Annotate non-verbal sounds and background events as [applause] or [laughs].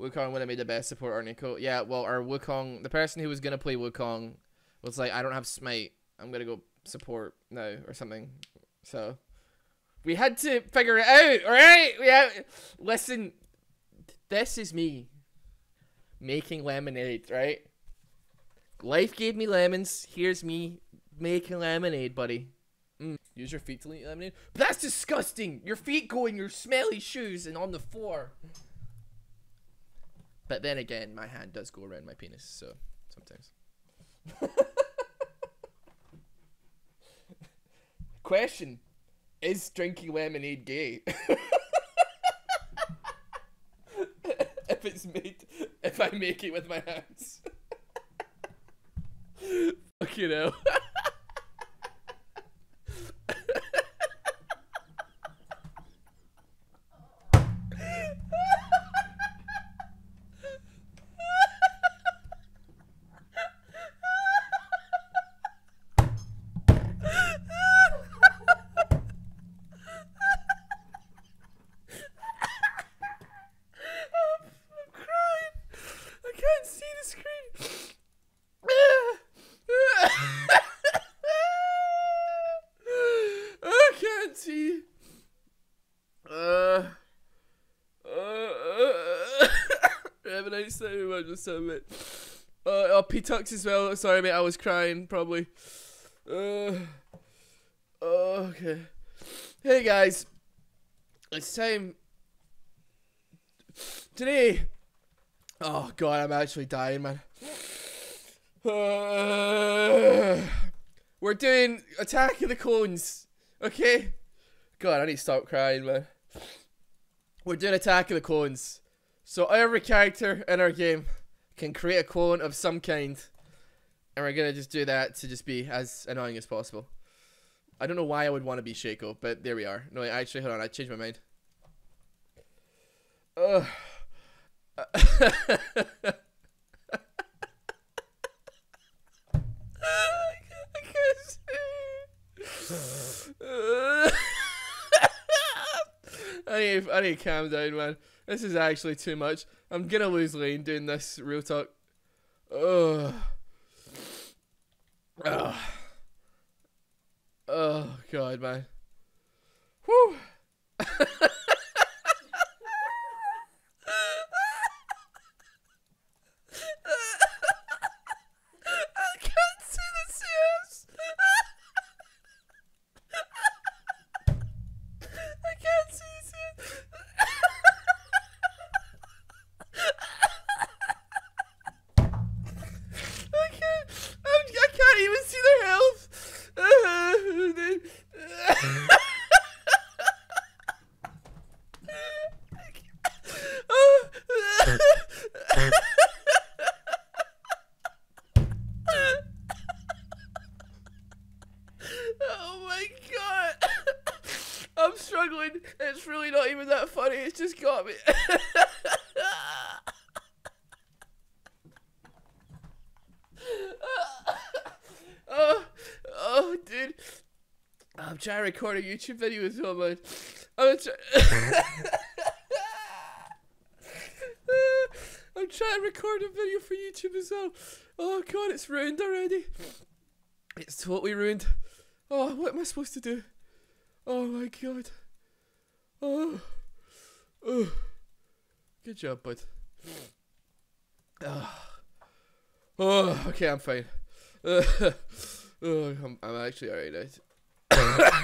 Wukong would have made the best support or Neeko. Yeah, well, our Wukong, the person who was gonna play Wukong, was like, I don't have smite. I'm gonna go support now or something. So we had to figure it out. All right, we have. Listen, this is me making lemonade. Right. Life gave me lemons. Here's me making lemonade, buddy. Mm. Use your feet to eat lemonade. But that's disgusting. Your feet go in your smelly shoes and on the floor. But then again, my hand does go around my penis, so sometimes. [laughs] Question: Is drinking lemonade gay? [laughs] if it's made, if I make it with my hands. Fuck you know. I'm crying. I can't see the screen. I can't see. Uh. Uh. Have a nice time. I just a bit. Uh, oh, P Tux as well. Sorry, mate. I was crying, probably. Uh. Okay. Hey, guys. It's time. Today. Oh, God. I'm actually dying, man. Uh, we're doing Attack of the Clones. Okay? God, I need to stop crying, man. We're doing Attack of the Clones. So every character in our game can create a clone of some kind. And we're gonna just do that to just be as annoying as possible. I don't know why I would want to be Shaco, but there we are. No, actually, hold on, I changed my mind. Ugh. [laughs] [laughs] I can't see. I need, I need to calm down, man. This is actually too much. I'm gonna lose lane doing this real talk. Ugh. Ugh. Oh god, man. Whew. I can't see the CS. I can't see the CS. I can't. I'm, I can't even see their health. oh my god. [laughs] I'm struggling. It's really not even that funny. It's just got me. [laughs] oh, oh, dude. I'm trying to record a YouTube video as well, man. I'm trying. [laughs] I'm trying to record a video for YouTube as well. Oh god, it's ruined already. It's totally ruined. Oh, what am I supposed to do? Oh my god. Oh. Oh. Good job, bud. Oh. Oh, okay, I'm fine. [laughs] oh, I'm, I'm actually alright now. [coughs] [coughs] [coughs]